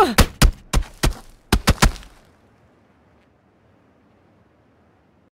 Ugh.